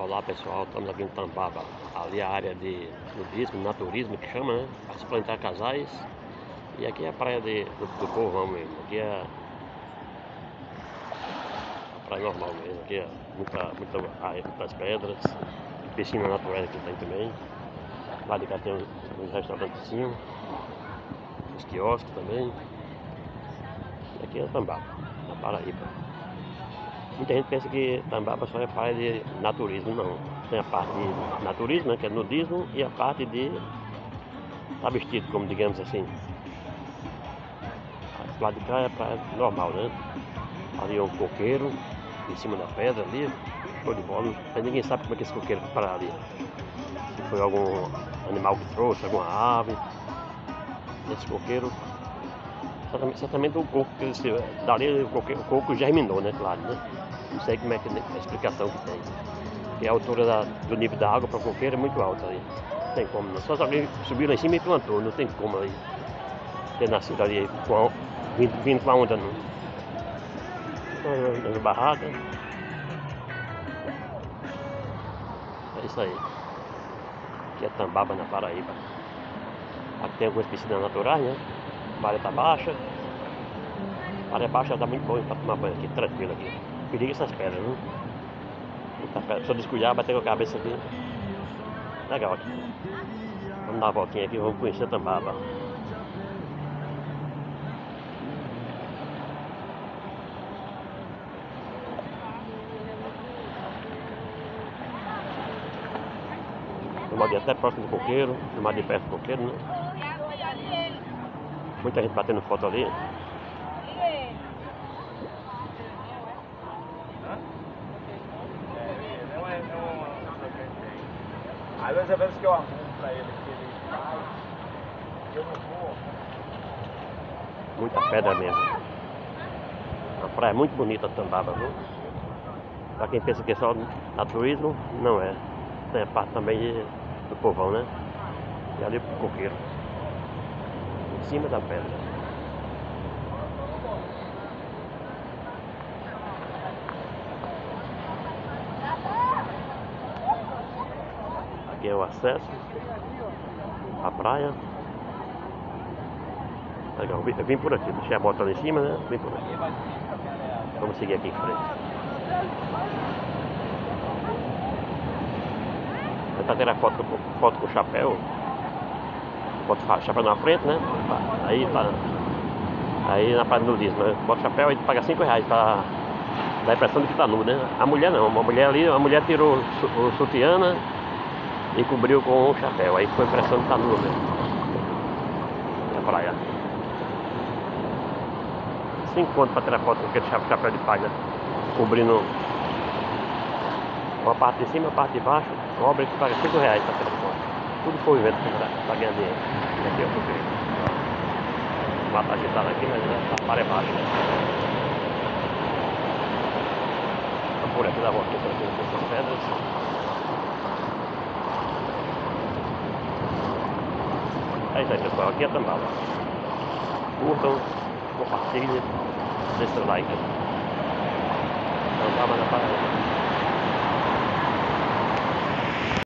Olá pessoal, estamos aqui em Tambaba, ali a área de nudismo, naturismo que chama, né? Para se plantar casais. E aqui é a praia de, do, do povão mesmo, aqui é a praia normal mesmo, aqui é muita, muita área, muitas pedras, piscina natural aqui tem também. Lá de cá tem uns, uns restaurantezinhos, os quiosques também. E aqui é Tambaba, na Paraíba. Muita gente pensa que Tambaba só é praia de naturismo, não. Tem a parte de naturismo, né, que é nudismo, e a parte de estar tá vestido, como digamos assim. Esse lado de cá é praia normal, né? Ali é um coqueiro, em cima da pedra ali, show de bola. Mas ninguém sabe como é que esse coqueiro para ali. Se foi algum animal que trouxe, alguma ave. Esse coqueiro certamente o coco, dali o coco, o germinou, né? Claro, né? Não sei como é que a explicação que tem. E a altura da, do nível da água para a coqueira é muito alta ali. Não tem como não. Só se alguém subiu lá em cima e plantou, não tem como ali. Ter nascido ali com a, vindo, vindo com a onda não. Nas barracas. É isso aí. Aqui é Tambaba na Paraíba. Aqui tem algumas piscinas naturais, né? A maré tá baixa. A maré baixa dá muito bom para tomar banho aqui, tranquilo aqui. Perigo essas pedras, viu? Se eu descuidar, bater com a cabeça aqui. Legal aqui. Vamos dar uma voltinha aqui, vamos conhecer Tambaba. Filmar até próximo do coqueiro, filmar de perto do coqueiro, né? Muita gente batendo foto ali. Às vezes, às vezes que eu arrumo pra ele que ele faz, eu não vou. Muita pedra mesmo. A praia é muito bonita Tambaba, viu? Pra quem pensa que é só naturismo, não é. Tem a parte também do povão, né? E ali pro coqueiro. Em cima da pedra. Aqui é o acesso à praia. Legal, eu vim por aqui, deixei a moto lá em cima, né? Vim por aqui. Vamos seguir aqui em frente. Tentar tirar foto, foto com o chapéu. Bota o chapéu na frente, né? Aí tá. Aí na praia do nudismo, né? Bota o chapéu e paga 5 reais pra dar a impressão de que tá nu, né? A mulher não, uma mulher ali, a mulher tirou o sutiã, e cobriu com um chapéu. Aí foi impressão de estar nu mesmo. Na praia. 5 contos para tirar foto com aquele chapéu de palha. Cobrindo uma parte de cima, a parte de baixo. Obra que paga 5 reais para tirar foto. Tudo foi evento para ganhar dinheiro. E aqui eu comprei. O mato agitado aqui, mas a maré baixa. Então, por aqui dá volta por aqui nessas pedras. É isso aí pessoal, aqui é Tambala. Curtam, compartilhem, deixem seu like. Tambala na parada.